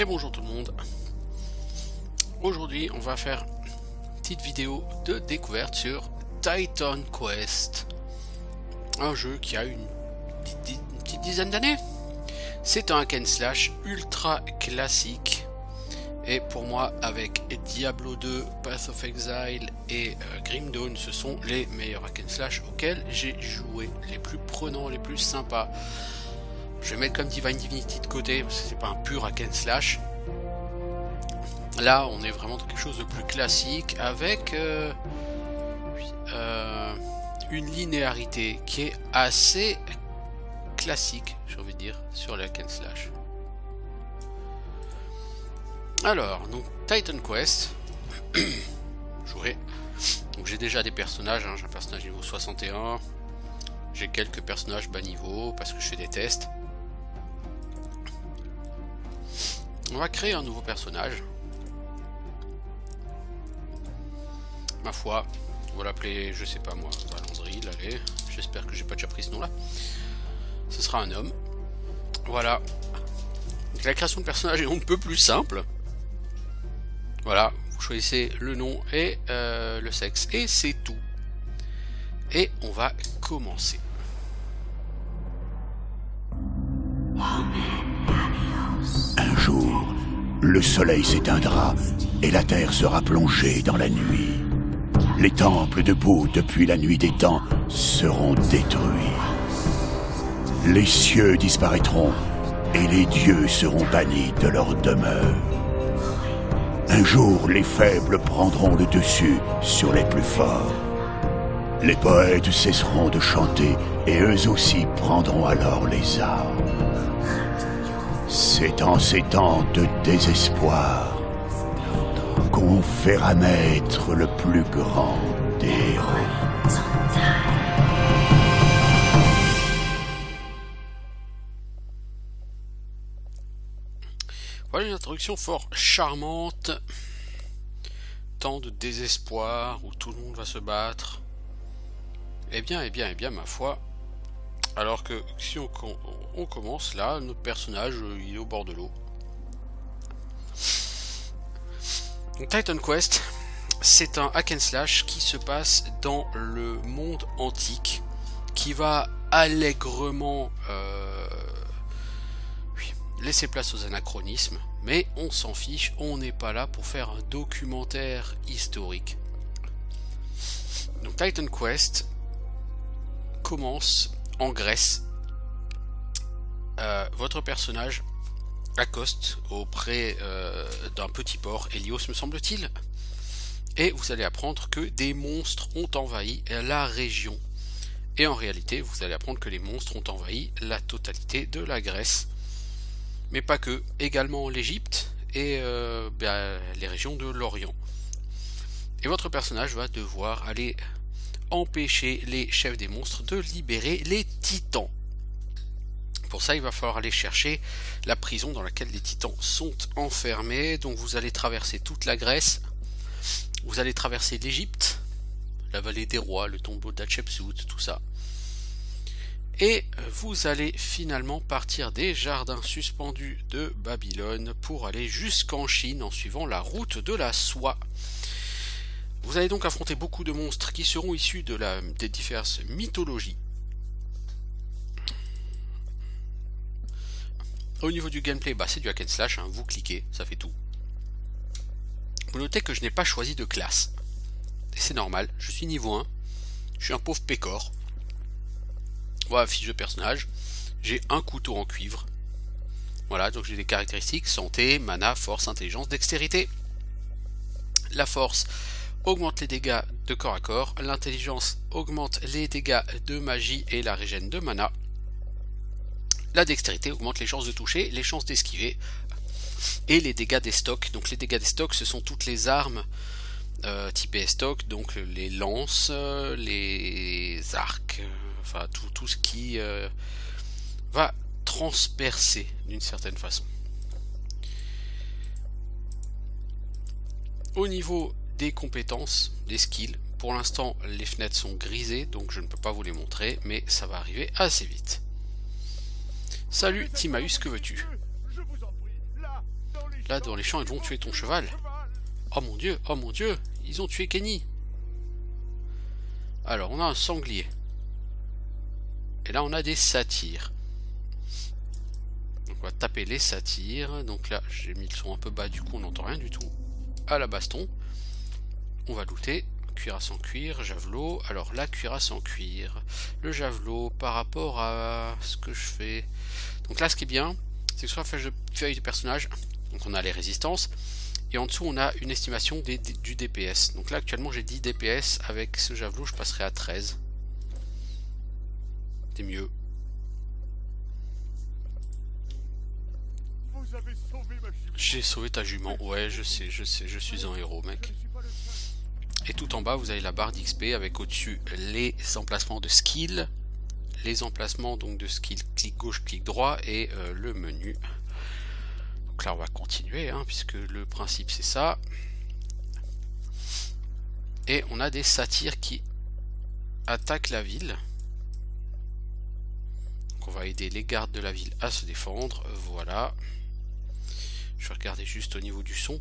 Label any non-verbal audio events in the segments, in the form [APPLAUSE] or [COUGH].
Et bonjour tout le monde. Aujourd'hui, on va faire une petite vidéo de découverte sur Titan Quest. Un jeu qui a une, petite dizaine d'années. C'est un hack and slash ultra classique. Et pour moi, avec Diablo 2, Path of Exile et euh, Grim Dawn, ce sont les meilleurs hack and slash auxquels j'ai joué. Les plus prenants, les plus sympas. Je vais mettre comme Divine Divinity de côté, parce que c'est pas un pur hack and slash. Là, on est vraiment dans quelque chose de plus classique, avec euh, euh, une linéarité qui est assez classique, j'ai envie de dire, sur le hack and slash. Alors, donc Titan Quest, [COUGHS] jouer. Donc j'ai déjà des personnages, hein. j'ai un personnage niveau 61, j'ai quelques personnages bas niveau parce que je fais des tests. On va créer un nouveau personnage. Ma foi, on va l'appeler, je sais pas moi, Valandril, allez. J'espère que j'ai pas déjà pris ce nom-là. Ce sera un homme. Voilà. la création de personnage est un peu plus simple. Voilà, vous choisissez le nom et euh, le sexe. Et c'est tout. Et on va commencer. Le soleil s'éteindra et la terre sera plongée dans la nuit. Les temples debout depuis la nuit des temps seront détruits. Les cieux disparaîtront et les dieux seront bannis de leur demeure. Un jour, les faibles prendront le dessus sur les plus forts. Les poètes cesseront de chanter et eux aussi prendront alors les armes. C'est en ces temps de désespoir qu'on fera naître le plus grand des héros. Voilà une introduction fort charmante. Temps de désespoir où tout le monde va se battre. Eh bien, eh bien, eh bien, ma foi, alors que si on, commence là, notre personnage euh, il est au bord de l'eau. Titan Quest, c'est un hack and slash qui se passe dans le monde antique, qui va allègrement euh, laisser place aux anachronismes, mais on s'en fiche, on n'est pas là pour faire un documentaire historique. Donc Titan Quest commence en Grèce. Euh, votre personnage accoste auprès euh, d'un petit port, Helios me semble-t-il, et vous allez apprendre que des monstres ont envahi la région. Et en réalité, vous allez apprendre que les monstres ont envahi la totalité de la Grèce. Mais pas que, également l'Égypte et euh, ben, les régions de l'Orient. Et votre personnage va devoir aller empêcher les chefs des monstres de libérer les titans. Pour ça, il va falloir aller chercher la prison dans laquelle les titans sont enfermés. Donc vous allez traverser toute la Grèce, vous allez traverser l'Égypte, la vallée des rois, le tombeau d'Hatshepsut, tout ça. Et vous allez finalement partir des jardins suspendus de Babylone pour aller jusqu'en Chine en suivant la route de la soie. Vous allez donc affronter beaucoup de monstres qui seront issus de des diverses mythologies. Au niveau du gameplay, bah, c'est du hack and slash, hein. vous cliquez, ça fait tout. Vous notez que je n'ai pas choisi de classe. C'est normal, je suis niveau 1, je suis un pauvre pécor. Voilà, fiche de personnage, j'ai un couteau en cuivre. Voilà, donc j'ai des caractéristiques, santé, mana, force, intelligence, dextérité. La force, augmente les dégâts de corps à corps, l'intelligence augmente les dégâts de magie et la régène de mana. La dextérité augmente les chances de toucher, les chances d'esquiver et les dégâts des stocks. Donc les dégâts des stocks, ce sont toutes les armes euh, typées stock, donc les lances, les arcs, enfin tout, tout, ce qui euh, va transpercer d'une certaine façon. Au niveau des compétences, des skills. Pour l'instant, les fenêtres sont grisées, donc je ne peux pas vous les montrer, mais ça va arriver assez vite. Salut Timaeus, que veux-tu? Là, dans les champs, ils vont tuer ton cheval. Oh mon dieu, oh mon dieu, ils ont tué Kenny. Alors, on a un sanglier. Et là, on a des satyres. On va taper les satyres. Donc là, j'ai mis le son un peu bas, du coup, on n'entend rien du tout. À la baston. On va looter. Cuirasse en cuir, javelot. Alors là, cuirasse en cuir. Le javelot, par rapport à ce que je fais. Donc là, ce qui est bien, c'est que sur la feuille de, feuille de personnage, donc on a les résistances. Et en dessous, on a une estimation des, du DPS. Donc là, actuellement, j'ai 10 DPS. Avec ce javelot, je passerai à 13. C'est mieux. J'ai sauvé ta jument. Ouais, je sais, je sais, je suis un héros, mec. Et tout en bas, vous avez la barre d'XP avec au-dessus les emplacements de skill, les emplacements donc de skill clic gauche, clic droit et euh, le menu. Donc là, on va continuer, hein, puisque le principe c'est ça. Et on a des satyres qui attaquent la ville. Donc on va aider les gardes de la ville à se défendre. Voilà. Je vais regarder juste au niveau du son.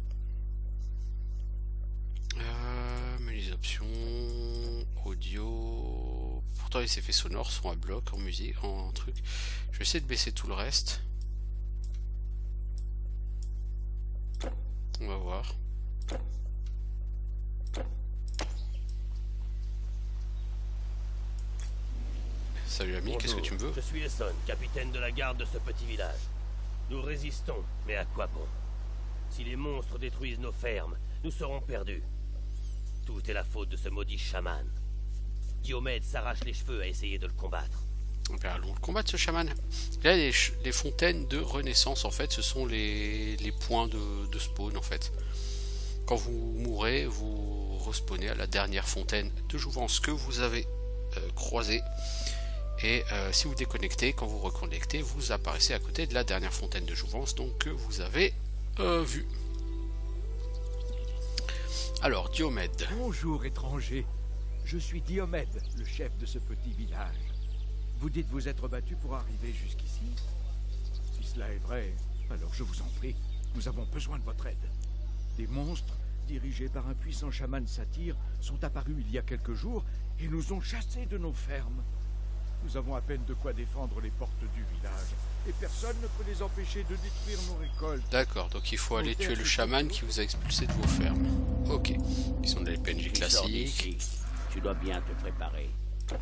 Options audio. Pourtant les effets sonores sont à bloc en musique en truc. Je vais essayer de baisser tout le reste. On va voir. Salut ami, qu'est-ce que tu me veux Je suis Esson, capitaine de la garde de ce petit village. Nous résistons, mais à quoi bon? Si les monstres détruisent nos fermes, nous serons perdus. Tout est la faute de ce maudit chaman. Diomède s'arrache les cheveux à essayer de le combattre. Ben, allons le combattre ce chaman. Là, les, les, fontaines de renaissance, en fait, ce sont les, points de, de, spawn, en fait. Quand vous mourrez, vous respawnez à la dernière fontaine de jouvence que vous avez euh, croisée. Et euh, si vous déconnectez, quand vous reconnectez, vous apparaissez à côté de la dernière fontaine de jouvence, donc que vous avez euh, vue. Alors, Diomède. Bonjour, étranger. Je suis Diomède, le chef de ce petit village. Vous dites vous être battu pour arriver jusqu'ici Si cela est vrai, alors je vous en prie, nous avons besoin de votre aide. Des monstres, dirigés par un puissant chaman satyre, sont apparus il y a quelques jours et nous ont chassés de nos fermes. Nous avons à peine de quoi défendre les portes du village. Et personne ne peut les empêcher de détruire nos récoltes. D'accord, donc il faut aller tuer le chaman qui vous a expulsé de vos fermes. Ok. Ils sont des PNJ classiques. Tu dois bien te préparer.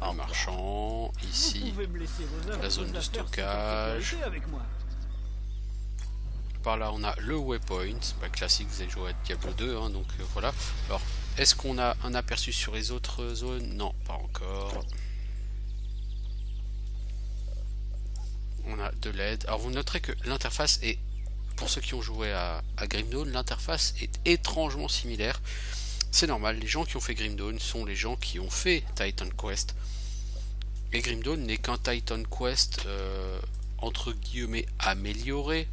En marchant, ici, la zone de stockage. Par là, on a le waypoint, bah, classique, vous avez joué à Diablo 2, hein, donc euh, voilà. Alors, est-ce qu'on a un aperçu sur les autres zones? Non, pas encore. On a de l'aide. Alors vous noterez que l'interface est, pour ceux qui ont joué à, à Grimdawn, l'interface est étrangement similaire. C'est normal, les gens qui ont fait Grimdawn sont les gens qui ont fait Titan Quest. Et Grimdawn n'est qu'un Titan Quest euh, entre guillemets amélioré.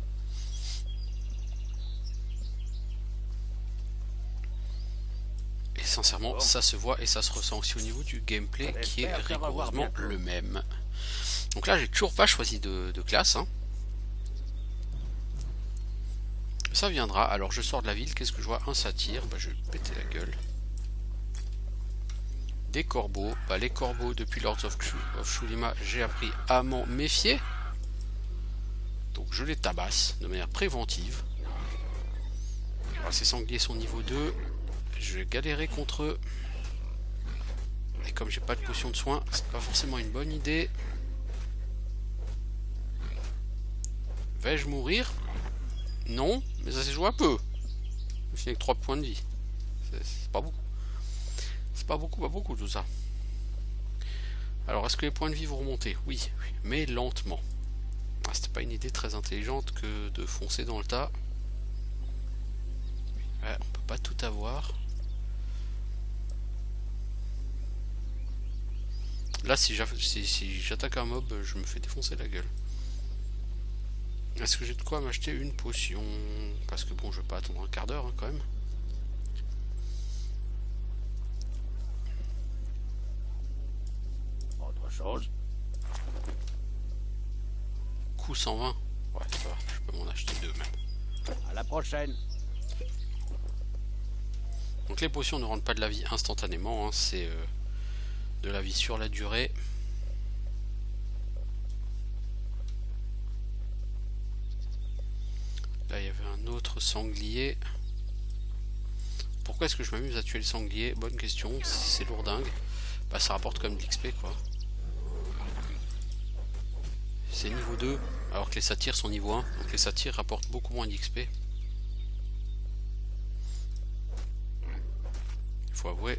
Et sincèrement, ça se voit et ça se ressent aussi au niveau du gameplay qui est rigoureusement le même. Donc là, j'ai toujours pas choisi de, classe. Hein. Ça viendra. Alors, je sors de la ville. Qu'est-ce que je vois? Un satyre. Bah, je vais péter la gueule. Des corbeaux. Bah, les corbeaux, depuis Lords of, Shulima, j'ai appris à m'en méfier. Donc, je les tabasse de manière préventive. Alors, ces sangliers sont niveau 2. Je vais galérer contre eux. Et comme j'ai pas de potion de soin, c'est pas forcément une bonne idée. Vais-je mourir? Non, mais ça s'est joué un peu. Je finis avec 3 points de vie. C'est pas beaucoup. C'est pas beaucoup, pas beaucoup tout ça. Alors, est-ce que les points de vie vont remonter? Oui, oui, mais lentement. Ah, C'était pas une idée très intelligente que de foncer dans le tas. Ouais, on peut pas tout avoir. Là, si j'attaque si, si un mob, je me fais défoncer la gueule. Est-ce que j'ai de quoi m'acheter une potion? Parce que bon, je vais pas attendre un quart d'heure hein, quand même. Autre chose Coup 120. Ouais, ça va, je peux m'en acheter deux même. À la la prochaine. Donc les potions ne rendent pas de la vie instantanément, hein, c'est euh, de la vie sur la durée. Sanglier. Pourquoi est-ce que je m'amuse à tuer le sanglier? Bonne question, c'est lourdingue. Bah ça rapporte même de l'XP quoi. C'est niveau 2, alors que les satyres sont niveau 1, donc les satyres rapportent beaucoup moins d'XP. Il faut avouer,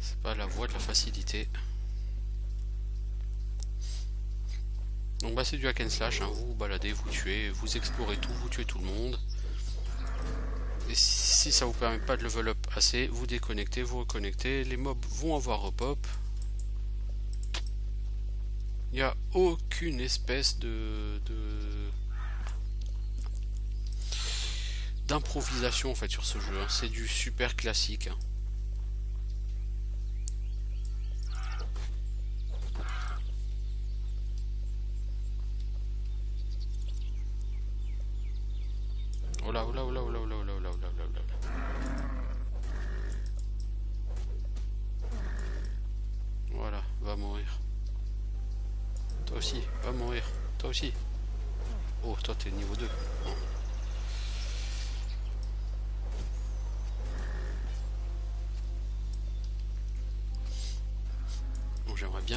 c'est pas la voie de la facilité. Bah c'est du hack and slash, hein. vous vous baladez, vous tuez, vous explorez tout, vous tuez tout le monde. Et si ça vous permet pas de level up assez, vous déconnectez, vous reconnectez, les mobs vont avoir repop. Il n'y a aucune espèce de... d'improvisation en fait sur ce jeu. Hein. C'est du super classique. Hein.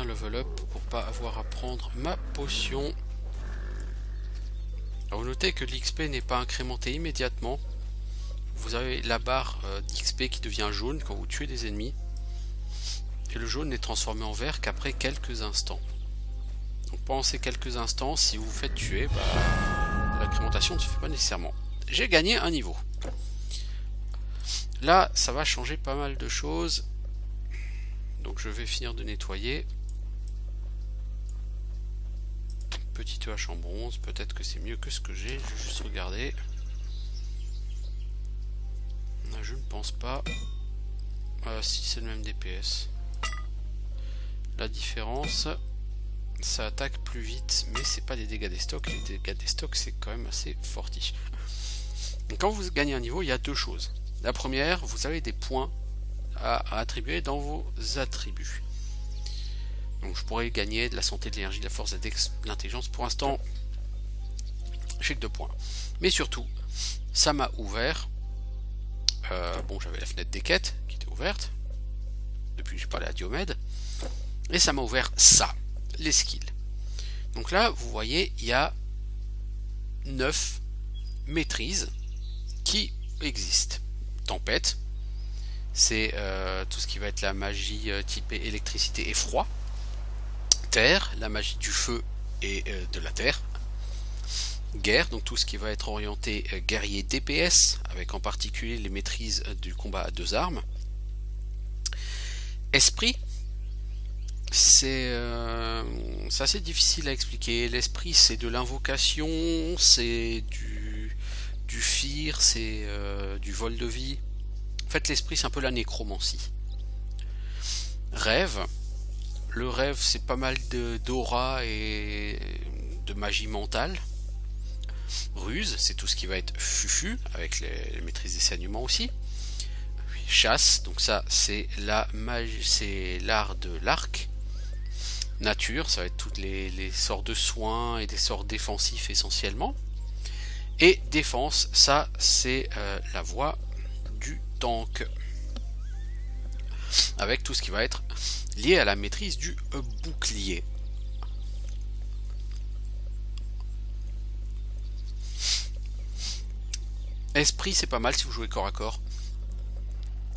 Level up pour pas avoir à prendre ma potion. Alors, vous notez que l'XP n'est pas incrémenté immédiatement. Vous avez la barre euh, d'XP qui devient jaune quand vous tuez des ennemis. Et le jaune n'est transformé en vert qu'après quelques instants. Donc pendant ces quelques instants, si vous vous faites tuer, bah, l'incrémentation ne se fait pas nécessairement. J'ai gagné un niveau. Là, ça va changer pas mal de choses. Donc je vais finir de nettoyer. Petite hache en bronze, peut-être que c'est mieux que ce que j'ai. Je vais juste regarder. Je ne pense pas. Ah, si c'est le même DPS. La différence, ça attaque plus vite, mais c'est pas des dégâts des stocks. Les dégâts des stocks, c'est quand même assez fortiche. quand vous gagnez un niveau, il y a deux choses. La première, vous avez des points à, attribuer dans vos attributs. Donc je pourrais gagner de la santé, de l'énergie, de la force, de l'intelligence. Pour l'instant, j'ai que deux points. Mais surtout, ça m'a ouvert. Euh, bon, j'avais la fenêtre des quêtes qui était ouverte. Depuis que j'ai parlé à Diomède. Et ça m'a ouvert ça les skills. Donc là, vous voyez, il y a 9 maîtrises qui existent. Tempête, c'est euh, tout ce qui va être la magie euh, typée électricité et froid. Terre, la magie du feu et euh, de la terre. Guerre, donc tout ce qui va être orienté guerrier DPS, avec en particulier les maîtrises du combat à deux armes. Esprit, euh, c'est assez difficile à expliquer. L'esprit, c'est de l'invocation, c'est du, du fear, c'est euh, du vol de vie. En fait, l'esprit, c'est un peu la nécromancie. Rêve. Le rêve, c'est pas mal d'aura et de magie mentale. Ruse, c'est tout ce qui va être fufu, avec les, maîtrises des saignements aussi. Chasse, donc ça, c'est la magie, c'est l'art de l'arc nature, ça va être toutes les, sorts de soins et des sorts défensifs essentiellement. Et défense, ça c'est euh, la voie du tank. Avec tout ce qui va être lié à la maîtrise du bouclier. Esprit, c'est pas mal si vous jouez corps à corps.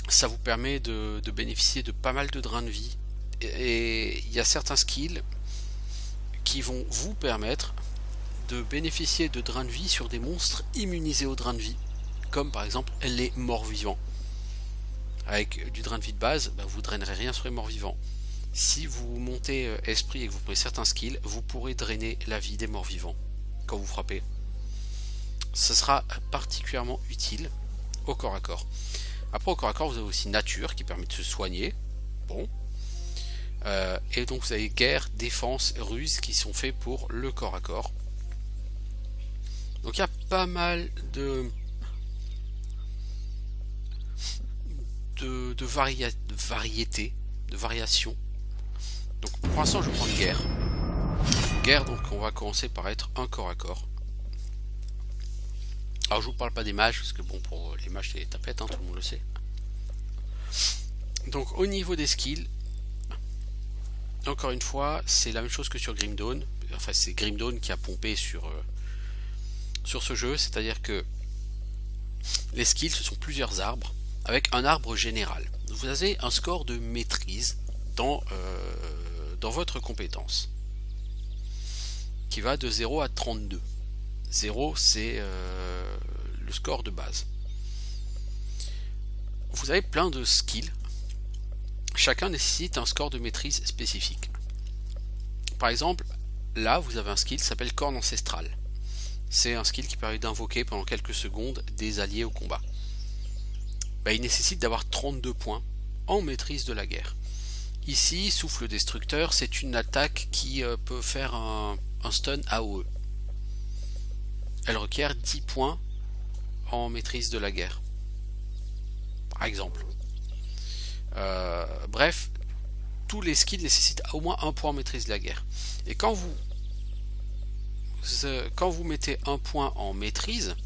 Ça vous permet de, bénéficier de pas mal de drains de vie et il y a certains skills qui vont vous permettre de bénéficier de drain de vie sur des monstres immunisés au drain de vie, comme par exemple les morts vivants. Avec du drain de vie de base, bah, vous ne drainerez rien sur les morts vivants. Si vous montez euh, esprit et que vous prenez certains skills, vous pourrez drainer la vie des morts vivants quand vous frappez. Ce sera particulièrement utile au corps à corps. Après au corps à corps, vous avez aussi nature qui permet de se soigner. Bon, euh, et donc vous avez guerre, défense, ruse qui sont faits pour le corps à corps. Donc il y a pas mal de de, de, de variations. Donc pour l'instant je prends une guerre. Guerre donc on va commencer par être un corps à corps. Alors je vous parle pas des mages parce que bon pour les mages c'est les tapettes, hein, tout le monde le sait. Donc au niveau des skills, encore une fois, c'est la même chose que sur Grimdawn. Enfin, c'est Grimdawn qui a pompé sur, euh, sur ce jeu, c'est-à-dire que les skills, ce sont plusieurs arbres, avec un arbre général. Vous avez un score de maîtrise dans, euh, votre compétence, qui va de 0 à 32. 0, c'est euh, le score de base. Vous avez plein de skills Chacun nécessite un score de maîtrise spécifique. Par exemple, là, vous avez un skill qui s'appelle Corne ancestrale. C'est un skill qui permet d'invoquer pendant quelques secondes des alliés au combat. Bah, il nécessite d'avoir 32 points en maîtrise de la guerre. Ici, Souffle Destructeur, c'est une attaque qui euh, peut faire un, un stun AOE. Elle requiert 10 points en maîtrise de la guerre. Par exemple. Euh, bref, tous les skills nécessitent au moins un point en maîtrise de la guerre. Et quand vous, quand vous mettez un point en maîtrise,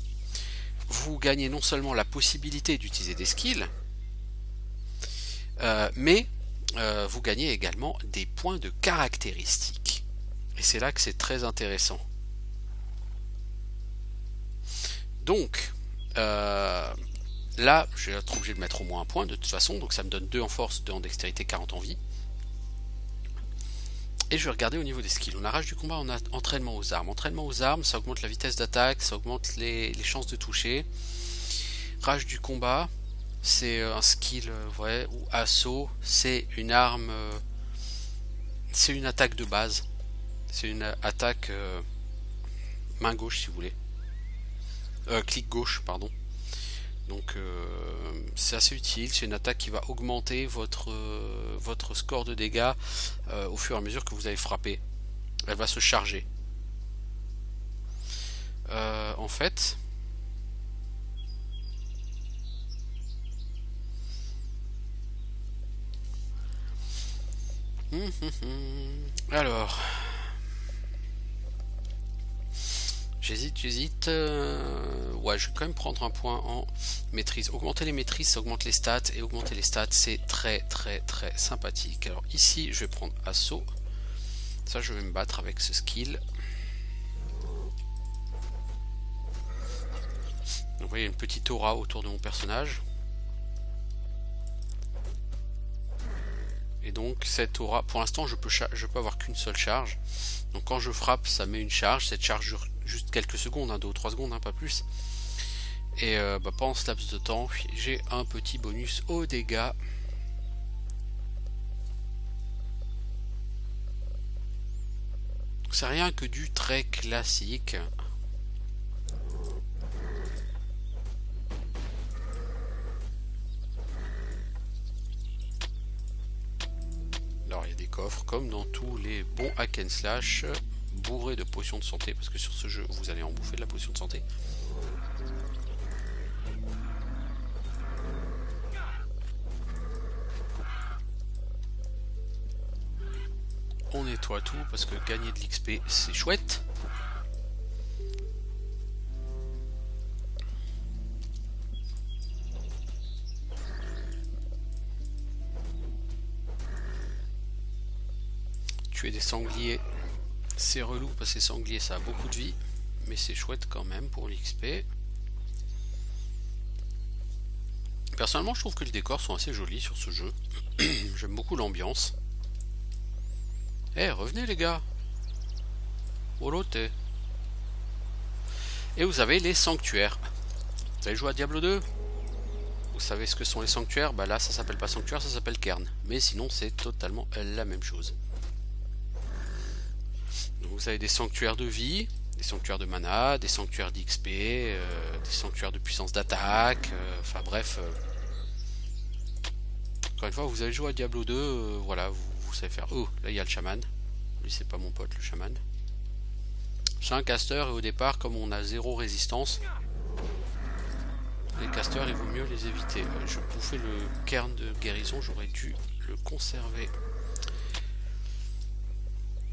vous gagnez non seulement la possibilité d'utiliser des skills, euh, mais euh, vous gagnez également des points de caractéristiques. Et c'est là que c'est très intéressant. Donc, Là, je vais être obligé de mettre au moins un point de toute façon, donc ça me donne 2 en force, 2 en dextérité, 40 en vie. Et je vais regarder au niveau des skills. On a rage du combat, on a entraînement aux armes. Entraînement aux armes, ça augmente la vitesse d'attaque, ça augmente les, chances de toucher. Rage du combat, c'est euh, un skill, euh, ou assaut, c'est une arme, euh, c'est une attaque de base. C'est une attaque main gauche si vous voulez. clic gauche, pardon. Donc euh, c'est assez utile, c'est une attaque qui va augmenter votre, euh, votre score de dégâts euh, au fur et à mesure que vous allez frapper. Elle va se charger. en fait, hum, hum, hum. alors, J'hésite, j'hésite. Euh, ouais, je vais quand même prendre un point en maîtrise. Augmenter les maîtrises, ça augmente les stats. Et augmenter les stats, c'est très très très sympathique. Alors ici, je vais prendre assaut. Ça, je vais me battre avec ce skill. Donc, vous voyez une petite aura autour de mon personnage. Et donc cette aura, pour l'instant je peux, je peux avoir qu'une seule charge. Donc quand je frappe, ça met une charge. Cette charge juste quelques secondes, 2 hein, ou 3 secondes, hein, pas plus. Et euh, bah, pendant ce laps de temps, j'ai un petit bonus aux dégâts. C'est rien que du très classique. Alors il y a des coffres comme dans tous les bons hack and slash bourré de potions de santé, parce que sur ce jeu, vous allez en bouffer de la potion de santé. On nettoie tout, parce que gagner de l'XP, c'est chouette. Tuer des sangliers c'est relou parce que sanglier ça a beaucoup de vie, mais c'est chouette quand même pour l'XP. Personnellement, je trouve que les décors sont assez jolis sur ce jeu. [CLEARS THROAT] J'aime beaucoup l'ambiance. Eh, revenez les gars Oloté Et vous avez les sanctuaires. Vous avez joué à Diablo 2 Vous savez ce que sont les sanctuaires? Bah là, ça s'appelle pas sanctuaire, ça s'appelle cairn. Mais sinon, c'est totalement la même chose vous avez des sanctuaires de vie, des sanctuaires de mana, des sanctuaires d'XP, euh, des sanctuaires de puissance d'attaque, euh, enfin bref. Euh. encore une fois, vous avez joué à Diablo 2, voilà, vous, savez faire. Oh, là il y a le chaman. Lui c'est pas mon pote le chaman. C'est un caster et au départ, comme on a zéro résistance, les casters, il vaut mieux les éviter. Je bouffais le cairn de guérison, j'aurais dû le conserver.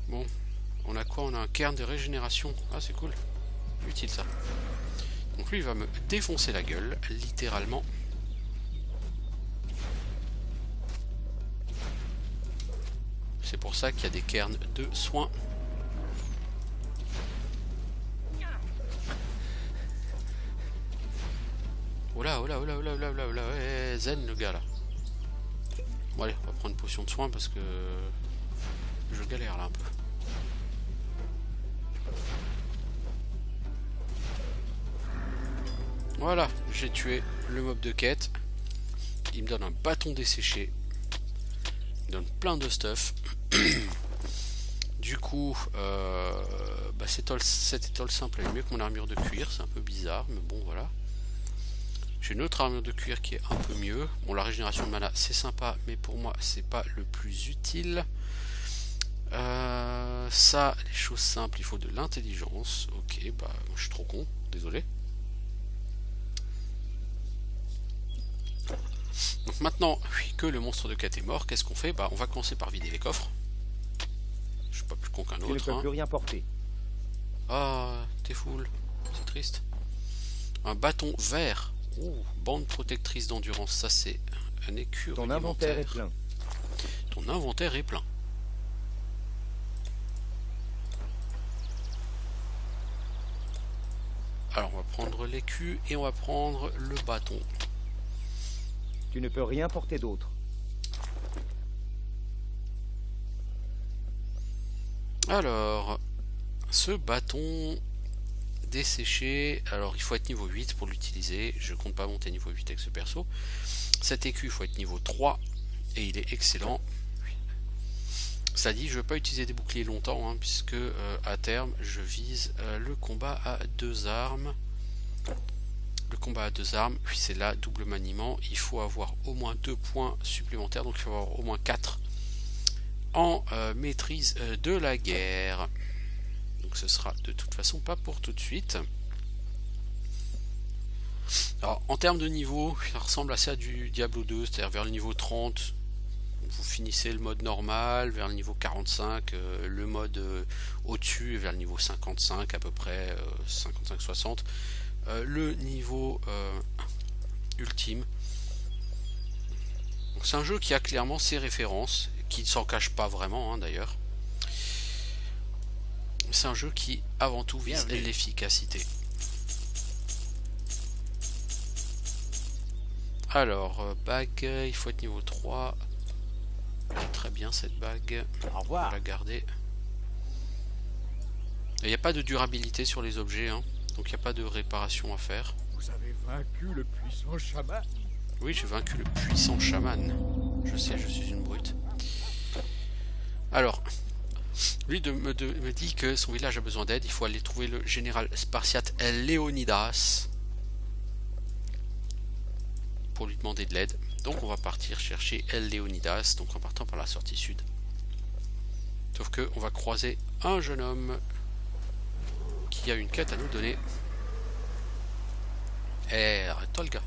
Bon, on a quoi? On a un cairn de régénération. Ah, c'est cool. Utile ça. Donc lui, il va me défoncer la gueule, littéralement. C'est pour ça qu'il y a des cairns de soins. Oh là, oh là, oh là, oh là, oh oh là, ouais, zen le gars là. Bon allez, on va prendre une potion de soin parce que je galère là un peu. Voilà, j'ai tué le mob de quête. Il me donne un bâton desséché. Il me donne plein de stuff. du coup, euh, bah cette étole simple est mieux que mon armure de cuir. C'est un peu bizarre, mais bon voilà. J'ai une autre armure de cuir qui est un peu mieux. Bon, la régénération de mana, c'est sympa, mais pour moi, c'est pas le plus utile. Euh, ça, les choses simples, il faut de l'intelligence. Ok, bah, je suis trop con, désolé. Donc maintenant que le monstre de quête est mort, qu'est-ce qu'on fait? Bah, on va commencer par vider les coffres. Je suis pas plus con qu'un autre. ne hein. plus rien porter. Ah, t'es full. C'est triste. Un bâton vert. Oh, bande protectrice d'endurance. Ça, c'est un écureuil. Ton inventaire est plein. Ton inventaire est plein. Alors, on va prendre l'écu et on va prendre le bâton. Tu ne peux rien porter d'autre. Alors, ce bâton desséché, alors il faut être niveau 8 pour l'utiliser, je compte pas monter niveau 8 avec ce perso. Cet écu, il faut être niveau 3, et il est excellent. Ça dit, je ne vais pas utiliser des boucliers longtemps, hein, puisque euh, à terme, je vise euh, le combat à deux armes. Le combat à deux armes, puis c'est là, double maniement. Il faut avoir au moins deux points supplémentaires, donc il faut avoir au moins 4 en euh, maîtrise euh, de la guerre. Donc ce sera de toute façon pas pour tout de suite. Alors en termes de niveau, ça ressemble assez à du Diablo 2, c'est-à-dire vers le niveau 30, vous finissez le mode normal, vers le niveau 45, euh, le mode au-dessus, vers le niveau 55 à peu près, 55-60. Euh, le niveau euh, ultime. C'est un jeu qui a clairement ses références, qui ne s'en cache pas vraiment hein, d'ailleurs. C'est un jeu qui avant tout vise l'efficacité. Alors, euh, bague, il faut être niveau 3. Très bien cette bague. Au revoir. On va la garder. Il n'y a pas de durabilité sur les objets. Hein. Donc il n'y a pas de réparation à faire. Vous avez vaincu le puissant chaman Oui, j'ai vaincu le puissant chaman. Je sais, je suis une brute. Alors, lui de, me, dit que son village a besoin d'aide. Il faut aller trouver le général spartiate Léonidas pour lui demander de l'aide. Donc on va partir chercher El Léonidas, donc en partant par la sortie sud. Sauf que on va croiser un jeune homme qui a une quête à nous donner. Eh, gars.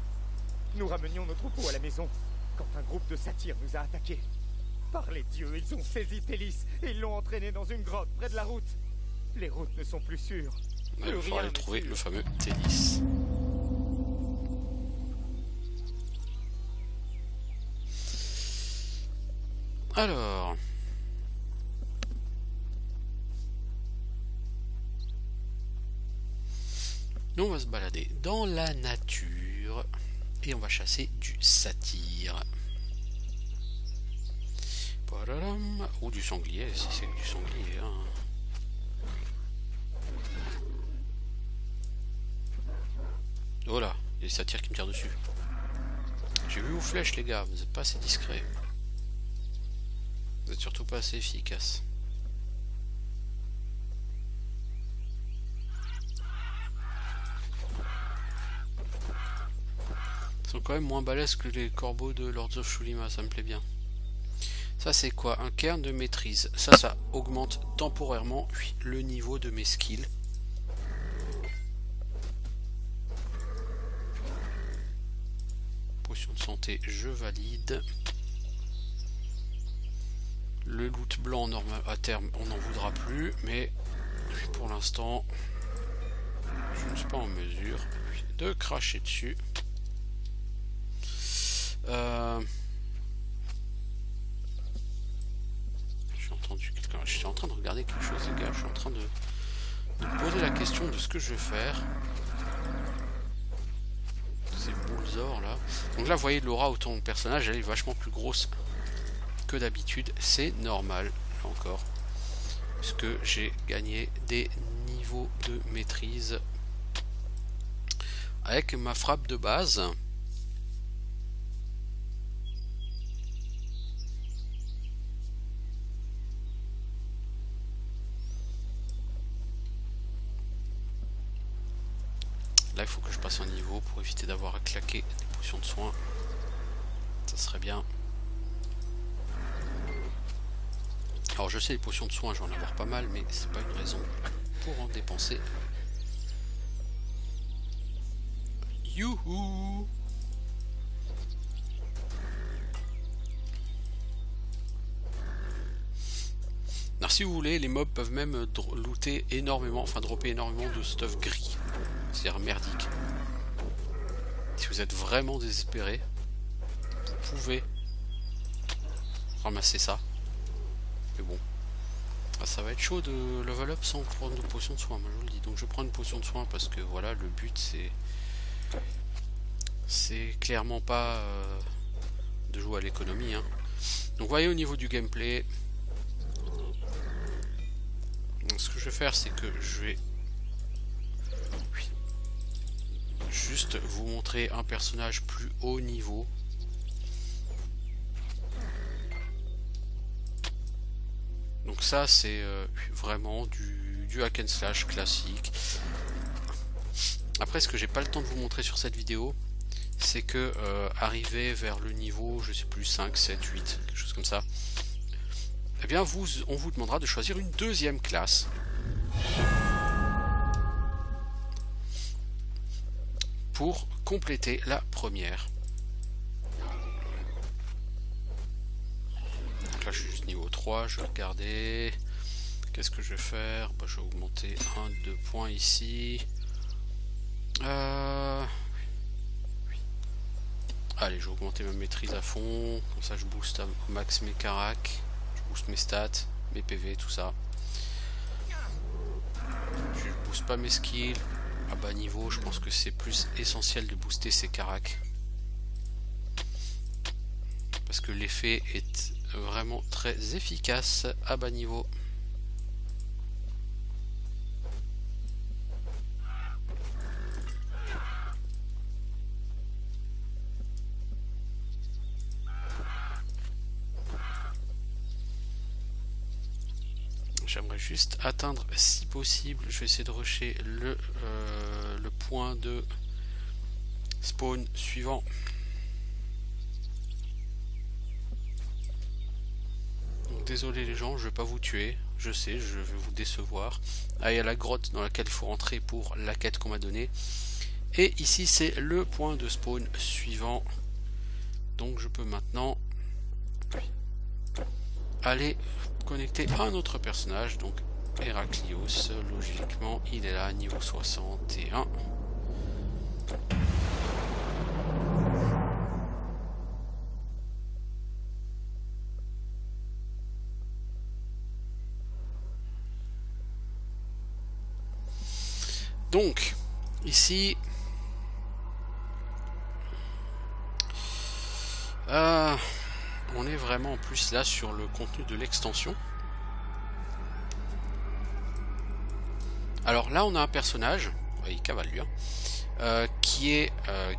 Nous ramenions nos troupeaux à la maison quand un groupe de satyres nous a attaqués. Par les dieux, ils ont saisi Télis et l'ont entraîné dans une grotte près de la route. Les routes ne sont plus sûres. il faudra aller trouver le fameux Télis. Alors... Nous, on va se balader dans la nature et on va chasser du satyre. Ou du sanglier, si c'est du sanglier. Hein. Oh là, il y a des satyres qui me tirent dessus. J'ai vu vos flèches, les gars, vous n'êtes pas assez discrets. Vous êtes surtout pas assez efficaces. sont quand même moins balèzes que les corbeaux de Lords of Shulima, ça me plaît bien. Ça c'est quoi? Un cairn de maîtrise. Ça, ça augmente temporairement le niveau de mes skills. Potion de santé, je valide. Le loot blanc normal à terme, on n'en voudra plus, mais pour l'instant, je ne suis pas en mesure de cracher dessus. Euh, J'ai entendu quelqu'un. Je suis en train de regarder quelque chose, les gars. Je suis en train de, poser la question de ce que je vais faire. Ces boules or là. Donc là, vous voyez, l'aura autant de personnage, elle est vachement plus grosse que d'habitude. C'est normal, là encore. Puisque j'ai gagné des niveaux de maîtrise avec ma frappe de base. Pour éviter d'avoir à claquer des potions de soins. Ça serait bien. Alors, je sais, les potions de soins, je vais en avoir pas mal, mais c'est pas une raison pour en dépenser. Youhou Alors si vous voulez, les mobs peuvent même looter énormément, enfin dropper énormément de stuff gris. C'est-à-dire merdique. Vous êtes vraiment désespéré, vous pouvez ramasser ça. Mais bon. Ah, ça va être chaud de level up sans prendre de potion de soin, moi je vous le dis. Donc je prends une potion de soin parce que voilà, le but c'est c'est clairement pas euh, de jouer à l'économie. hein. Donc voyez au niveau du gameplay, ce que je vais faire c'est que je vais juste vous montrer un personnage plus haut niveau. Donc ça c'est euh, vraiment du, hack and slash classique. Après ce que j'ai pas le temps de vous montrer sur cette vidéo, c'est que euh, arrivé vers le niveau, je sais plus, 5, 7, 8, quelque chose comme ça, eh bien vous, on vous demandera de choisir une deuxième classe. Pour compléter la première. Là je suis juste niveau 3, je vais regarder. Qu'est-ce que je vais faire? Bah, Je vais augmenter un, deux points ici. Euh... Allez, je vais augmenter ma maîtrise à fond. Comme ça, je booste à max mes caracs. Je booste mes stats, mes PV, tout ça. Je booste pas mes skills. À bas niveau, je pense que c'est plus essentiel de booster ses caracs. Parce que l'effet est vraiment très efficace à bas niveau. Atteindre, si possible, je vais essayer de rusher le, euh, le point de spawn suivant. Donc, désolé les gens, je vais pas vous tuer, je sais, je vais vous décevoir. Ah, il y a la grotte dans laquelle il faut rentrer pour la quête qu'on m'a donnée. Et ici c'est le point de spawn suivant. Donc je peux maintenant aller connecter un autre personnage, donc Heraclios. Logiquement, il est là, niveau 61. Donc, ici, euh, on est vraiment en plus là sur le contenu de l'extension. Alors là, on a un personnage, il cavale lui, hein, euh, qui est, euh,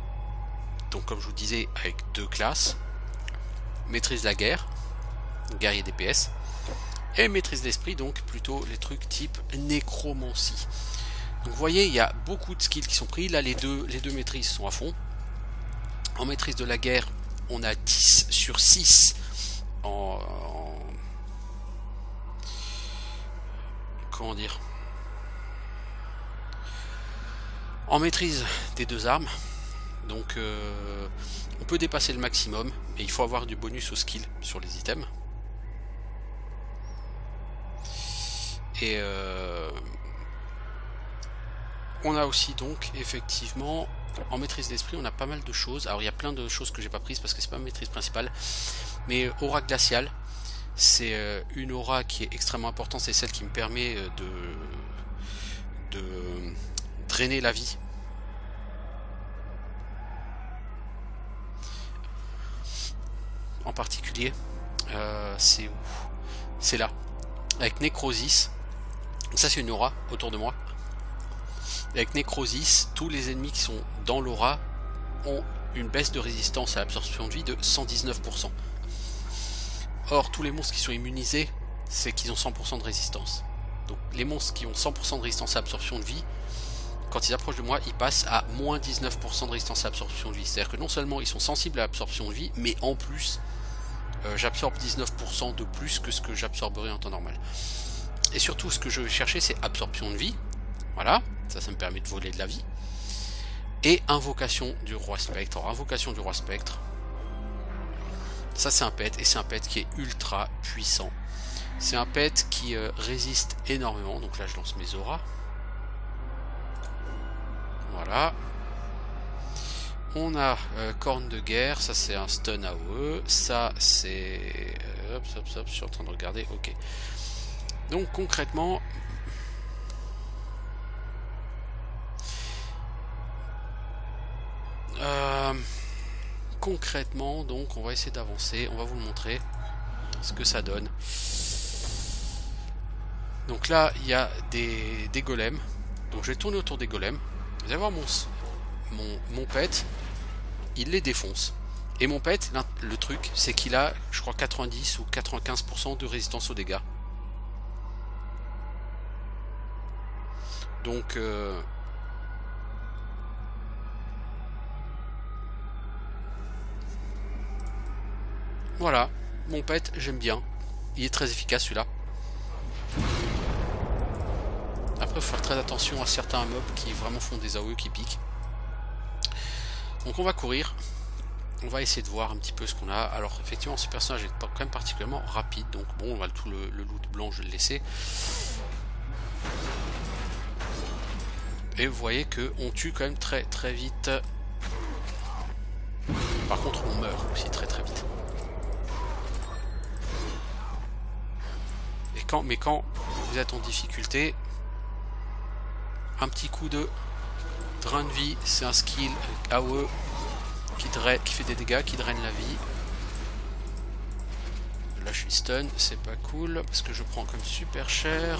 donc comme je vous disais, avec deux classes maîtrise de la guerre, guerrier DPS, et maîtrise d'esprit, donc plutôt les trucs type nécromancie. Donc vous voyez, il y a beaucoup de skills qui sont pris. Là, les deux, les deux maîtrises sont à fond. En maîtrise de la guerre, on a 10 sur 6 en, en- comment dire en maîtrise des deux armes Donc euh, on peut dépasser le maximum, et il faut avoir du bonus au skill sur les items. Et euh, on a aussi donc effectivement en maîtrise d'esprit on a pas mal de choses. Alors il y a plein de choses que j'ai pas prises parce que c'est pas ma maîtrise principale. Mais aura glaciale, c'est euh, une aura qui est extrêmement importante, c'est celle qui me permet de drainer la vie. En particulier, euh, c'est où? C'est là, avec Necrosis. Ça c'est une aura autour de moi. Avec Necrosis, tous les ennemis qui sont dans l'aura ont une baisse de résistance à l'absorption de vie de 119%. Or, tous les monstres qui sont immunisés, c'est qu'ils ont 100% de résistance. Donc les monstres qui ont 100% de résistance à l'absorption de vie, quand ils approchent de moi, ils passent à moins 19% de résistance à l'absorption de vie. C'est-à-dire que non seulement ils sont sensibles à l'absorption de vie, mais en plus, euh, j'absorbe 19% de plus que ce que j'absorberais en temps normal. Et surtout, ce que je vais chercher, c'est absorption de vie. Voilà, ça, ça me permet de voler de la vie. Et invocation du roi spectre. Alors, invocation du roi spectre, ça c'est un pet, et c'est un pet qui est ultra puissant. C'est un pet qui euh, résiste énormément, donc là je lance mes auras. Voilà. On a euh, corne de guerre, ça c'est un stun AOE, ça c'est... Euh, hop, hop, hop, je suis en train de regarder, ok. Donc concrètement... Euh, concrètement, donc on va essayer d'avancer, on va vous le montrer, ce que ça donne. Donc là, il y a des, des golems. Donc je vais tourner autour des golems. Vous allez voir mon, pet, il les défonce. Et mon pet, le truc, c'est qu'il a, je crois, 90 ou 95% de résistance aux dégâts. Donc, euh, voilà, mon pet, j'aime bien. Il est très efficace celui-là. Faire très attention à certains mobs qui vraiment font des AOE qui piquent. Donc on va courir. On va essayer de voir un petit peu ce qu'on a. Alors effectivement, ce personnage est quand même particulièrement rapide. Donc bon, on va tout le, loot blanc, je vais le laisser. Et vous voyez que on tue quand même très très vite. Par contre, on meurt aussi très très vite. Et quand, mais quand vous êtes en difficulté, un petit coup de drain de vie, c'est un skill AOE qui, fait des dégâts, qui draine la vie. Là je suis stun, c'est pas cool parce que je prends comme super cher.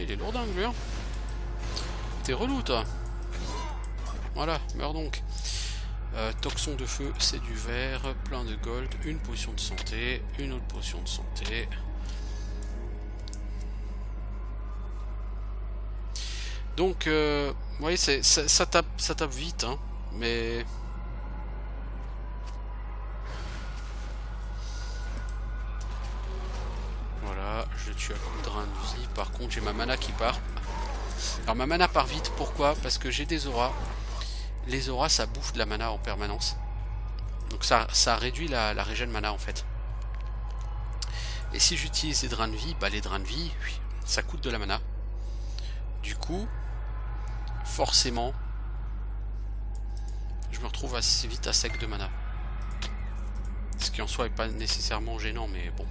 Il est lourdingue lui hein. T'es relou toi Voilà, meurs donc euh, toxon de feu, c'est du vert, plein de gold, une potion de santé, une autre potion de santé. Donc, euh, vous voyez, ça, tape, ça tape vite, hein, mais... Voilà, je tue à coup de vie. Par contre, j'ai ma mana qui part. Alors, ma mana part vite, pourquoi? Parce que j'ai des auras les auras ça bouffe de la mana en permanence. Donc ça, réduit la, la régène mana en fait. Et si j'utilise les drains de vie, bah les drains de vie, ça coûte de la mana. Du coup, forcément, je me retrouve assez vite à sec de mana. Ce qui en soi est pas nécessairement gênant, mais bon.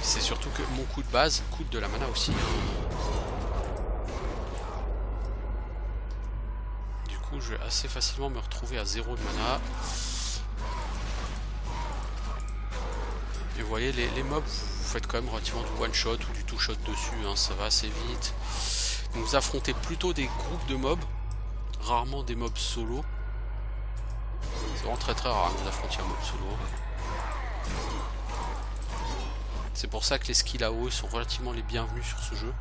C'est surtout que mon coup de base coûte de la mana aussi. Je vais assez facilement me retrouver à zéro de mana. Et vous voyez, les, mobs, vous faites quand même relativement du one shot ou du two shot dessus, hein, ça va assez vite. Vous affrontez plutôt des groupes de mobs, rarement des mobs solo. C'est vraiment très très rare d'affronter un mob solo. C'est pour ça que les skills AOE sont relativement les bienvenus sur ce jeu.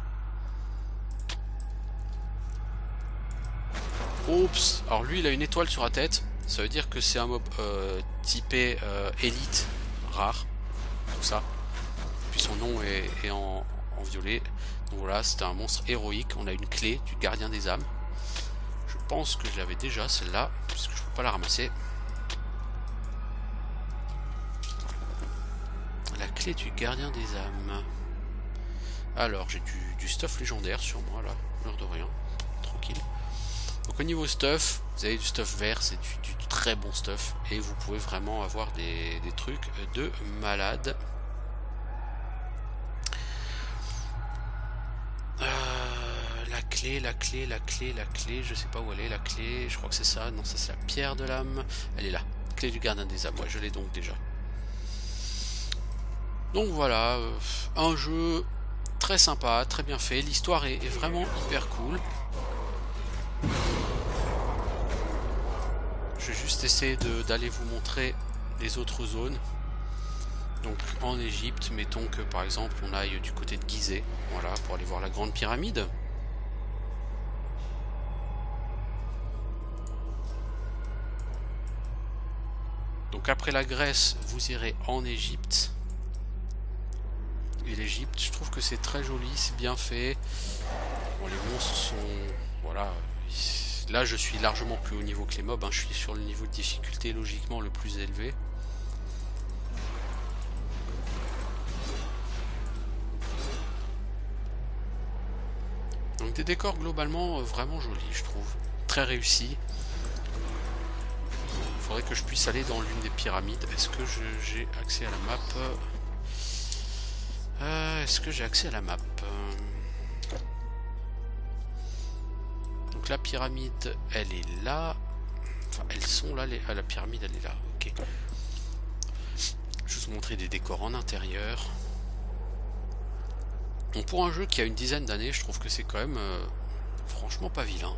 Oups Alors lui, il a une étoile sur la tête. Ça veut dire que c'est un mob euh, typé euh, élite, rare, tout ça. Puis son nom est, en, violet. Donc voilà, c'est un monstre héroïque. On a une clé du gardien des âmes. Je pense que je l'avais déjà celle-là, puisque je peux pas la ramasser. La clé du gardien des âmes. Alors, j'ai du, stuff légendaire sur moi là, l'heure de rien. Tranquille. Donc au niveau stuff, vous avez du stuff vert, c'est du, très bon stuff. Et vous pouvez vraiment avoir des, trucs de malade. Euh, la clé, la clé, la clé, la clé, je sais pas où elle est, la clé, je crois que c'est ça, non ça c'est la pierre de l'âme, elle est là, clé du gardien des âmes, moi je l'ai donc déjà. Donc voilà, euh, un jeu très sympa, très bien fait, l'histoire est, vraiment hyper cool. Je vais juste essayer d'aller vous montrer les autres zones. Donc en Égypte, mettons que par exemple on aille du côté de Gizeh, voilà, pour aller voir la grande pyramide. Donc après la Grèce, vous irez en Égypte. Et l'Égypte, je trouve que c'est très joli, c'est bien fait. Bon, les monstres sont... Voilà. Là, je suis largement plus haut niveau que les mobs. Hein. Je suis sur le niveau de difficulté logiquement le plus élevé. Donc des décors globalement euh, vraiment jolis, je trouve. Très réussis. Il faudrait que je puisse aller dans l'une des pyramides. Est-ce que j'ai accès à la map? Euh, Est-ce que j'ai accès à la map? La pyramide, elle est là. Enfin, elles sont là. Les... Ah, la pyramide, elle est là. Ok. Je vais vous montrer des décors en intérieur. Donc pour un jeu qui a une dizaine d'années, je trouve que c'est quand même euh, franchement pas vilain.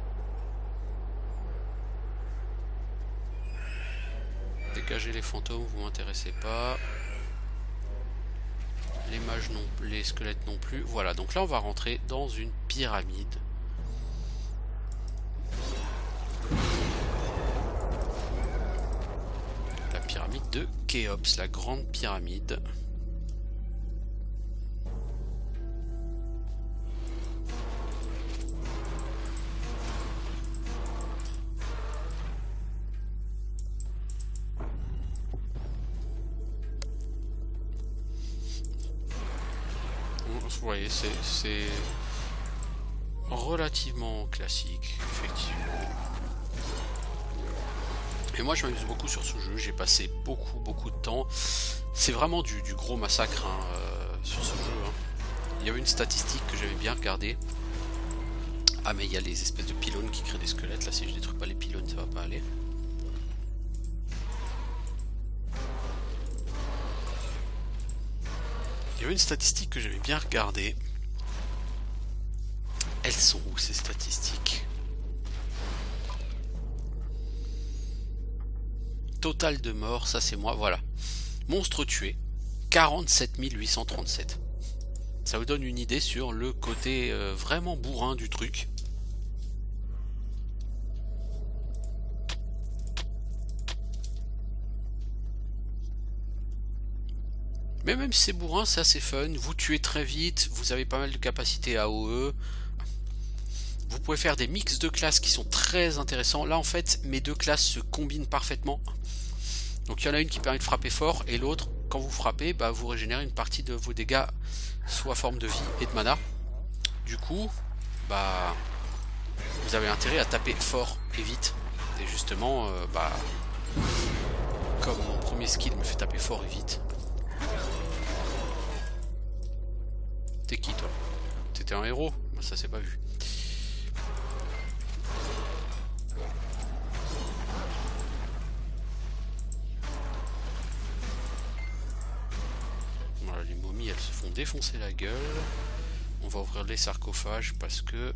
Dégager les fantômes, vous m'intéressez pas. Les mages non, les squelettes non plus. Voilà, donc là on va rentrer dans une pyramide. De Khéops, la grande pyramide. Vous voyez, c'est relativement classique, effectivement. Et moi je m'amuse beaucoup sur ce jeu, j'ai passé beaucoup beaucoup de temps. C'est vraiment du, gros massacre hein, euh, sur ce jeu. Hein. Il y avait une statistique que j'avais bien regardée. Ah mais il y a les espèces de pylônes qui créent des squelettes, là si je détruis pas les pylônes ça va pas aller. Il y avait une statistique que j'avais bien regardée. Elles sont où ces statistiques? Total de morts, ça c'est moi, voilà. Monstre tué, 47 837. Ça vous donne une idée sur le côté euh, vraiment bourrin du truc. Mais même si c'est bourrin, c'est assez fun. Vous tuez très vite, vous avez pas mal de capacités AOE. Vous pouvez faire des mix de classes qui sont très intéressants. Là, en fait, mes deux classes se combinent parfaitement. Donc, il y en a une qui permet de frapper fort et l'autre, quand vous frappez, bah, vous régénérez une partie de vos dégâts, soit forme de vie et de mana. Du coup, bah, vous avez intérêt à taper fort et vite. Et justement, euh, bah, comme mon premier skill me fait taper fort et vite. T'es qui toi? T'étais un héros? Ça s'est pas vu. Défoncer la gueule. On va ouvrir les sarcophages parce que...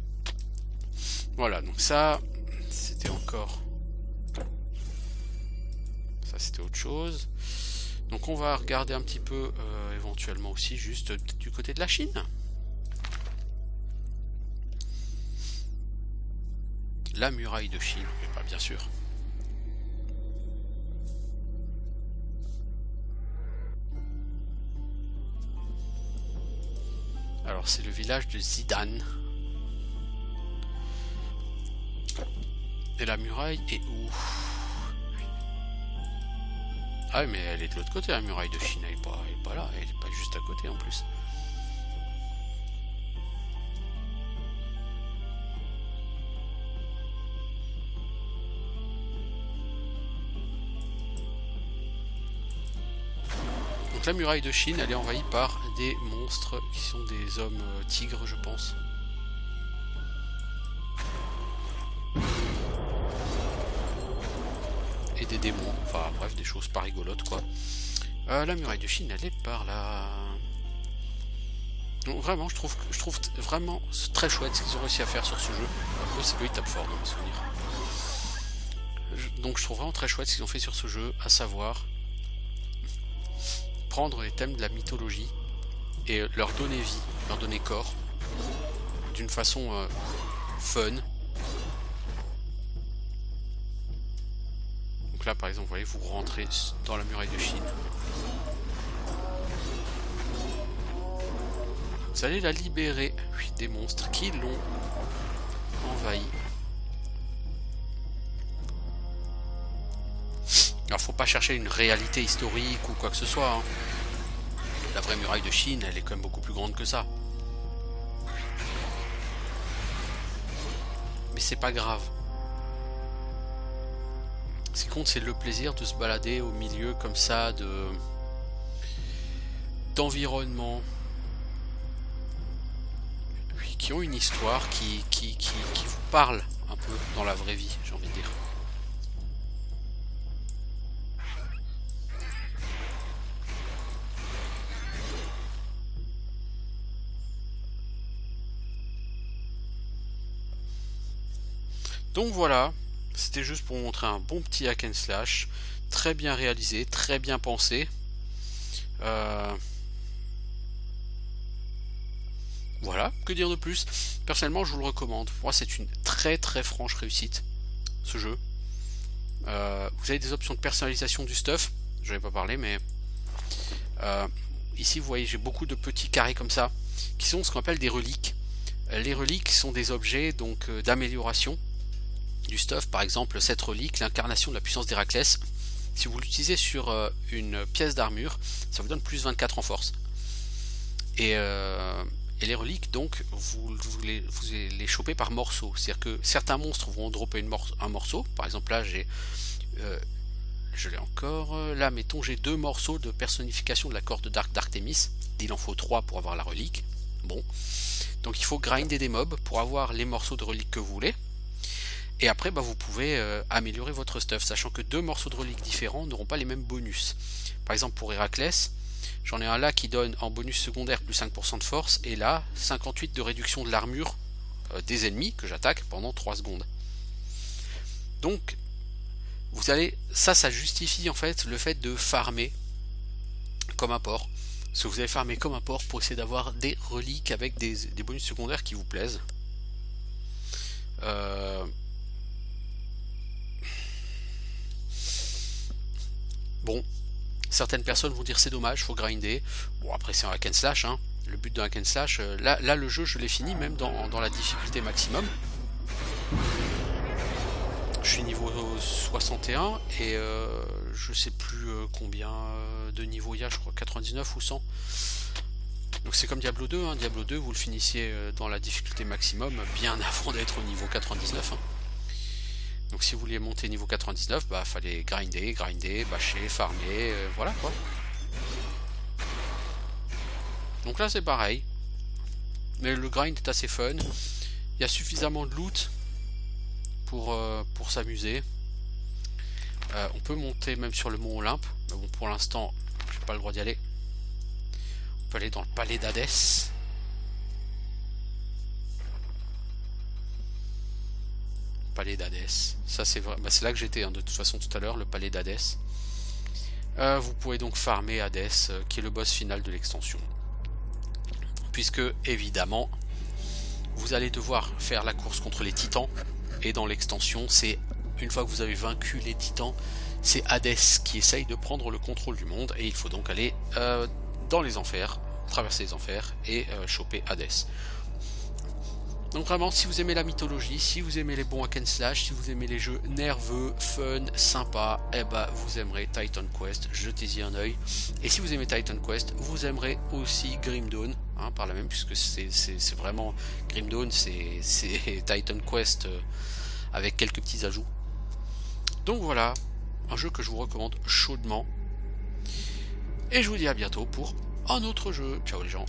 Voilà, donc ça, c'était encore... Ça, c'était autre chose. Donc on va regarder un petit peu, euh, éventuellement aussi, juste du côté de la Chine. La muraille de Chine, mais pas bien sûr. C'est le village de Zidane. Et la muraille est où? Ah mais elle est de l'autre côté la muraille de Chine, elle pas, elle est pas là, elle est pas juste à côté en plus. La muraille de Chine, elle est envahie par des monstres qui sont des hommes euh, tigres, je pense. Et des démons, enfin bref, des choses pas rigolotes quoi. Euh, la muraille de Chine, elle est par là. Donc vraiment, je trouve, vraiment très chouette ce qu'ils ont réussi à faire sur ce jeu. Après, c'est lui tape fort dans mes souvenirs. Donc je trouve vraiment très chouette ce qu'ils ont fait sur ce jeu, à savoir prendre les thèmes de la mythologie et leur donner vie, leur donner corps d'une façon euh, fun. Donc là par exemple, vous voyez, vous rentrez dans la muraille de Chine. Vous allez la libérer des monstres qui l'ont envahi. Alors faut pas chercher une réalité historique ou quoi que ce soit. hein. La vraie muraille de Chine, elle est quand même beaucoup plus grande que ça. Mais c'est pas grave. Ce qui compte, c'est le plaisir de se balader au milieu comme ça de d'environnements oui, qui ont une histoire qui, qui, qui, qui vous parle un peu dans la vraie vie, j'ai envie de dire. Donc voilà, c'était juste pour montrer un bon petit hack and slash, très bien réalisé, très bien pensé. Euh, Voilà, que dire de plus? Personnellement, je vous le recommande. Pour moi, c'est une très très franche réussite, ce jeu. Euh, vous avez des options de personnalisation du stuff, je n'en ai pas parlé, mais euh, ici, vous voyez, j'ai beaucoup de petits carrés comme ça, qui sont ce qu'on appelle des reliques. Les reliques sont des objets donc d'amélioration du stuff. Par exemple, cette relique, l'incarnation de la puissance d'Héraclès. Si vous l'utilisez sur euh, une pièce d'armure, ça vous donne plus 24 en force. Et, euh, et les reliques, donc, vous, les, vous chopez par morceaux. C'est-à-dire que certains monstres vont dropper un morceau. Par exemple, là, j'ai. euh, je l'ai encore. Là, mettons, j'ai deux morceaux de personnification de la corde d'Arc d'Artémis. Il en faut trois pour avoir la relique. Bon. Donc, il faut grinder des mobs pour avoir les morceaux de reliques que vous voulez. Et après, bah, vous pouvez euh, améliorer votre stuff, sachant que deux morceaux de reliques différents n'auront pas les mêmes bonus. Par exemple, pour Héraclès, j'en ai un là qui donne en bonus secondaire plus 5% de force, et là, 58 de réduction de l'armure euh, des ennemis que j'attaque pendant 3 secondes. Donc, vous allez, ça, ça justifie en fait le fait de farmer comme un porc. Parce que vous allez farmer comme un porc pour essayer d'avoir des reliques avec des, bonus secondaires qui vous plaisent. Euh, Bon, certaines personnes vont dire c'est dommage, faut grinder. Bon, après c'est un hack and slash, hein. Le but d'un hack and slash, euh, là, le jeu je l'ai fini même dans, la difficulté maximum. Je suis niveau 61 et euh, je sais plus euh, combien euh, de niveaux il y a, je crois 99 ou 100. Donc c'est comme Diablo 2, hein. Diablo 2 vous le finissiez dans la difficulté maximum bien [LAUGHS] avant d'être au niveau 99. hein. Donc si vous vouliez monter niveau 99, bah fallait grinder, grinder, bâcher, farmer, euh, voilà quoi. Donc là c'est pareil. Mais le grind est assez fun. Il y a suffisamment de loot pour, euh, pour s'amuser. Euh, on peut monter même sur le mont Olympe. Mais bon pour l'instant j'ai pas le droit d'y aller. On peut aller dans le palais d'Hadès. Palais d'Hadès. Ça c'est vrai, bah, c'est là que j'étais hein, de toute façon tout à l'heure, le palais d'Hadès. Euh, vous pouvez donc farmer Hadès, euh, qui est le boss final de l'extension. Puisque évidemment, vous allez devoir faire la course contre les titans. Et dans l'extension, c'est une fois que vous avez vaincu les titans, c'est Hadès qui essaye de prendre le contrôle du monde. Et il faut donc aller euh, dans les enfers traverser les enfers et euh, choper Hades. Donc vraiment, si vous aimez la mythologie, si vous aimez les bons hack and slash, si vous aimez les jeux nerveux, fun, sympa, eh ben vous aimerez Titan Quest, jetez-y un oeil. Et si vous aimez Titan Quest, vous aimerez aussi Grim Dawn, hein, par la même, puisque c'est vraiment Grim Dawn, c'est [LAUGHS] Titan Quest euh, avec quelques petits ajouts. Donc voilà, un jeu que je vous recommande chaudement. Et je vous dis à bientôt pour un autre jeu. Ciao les gens.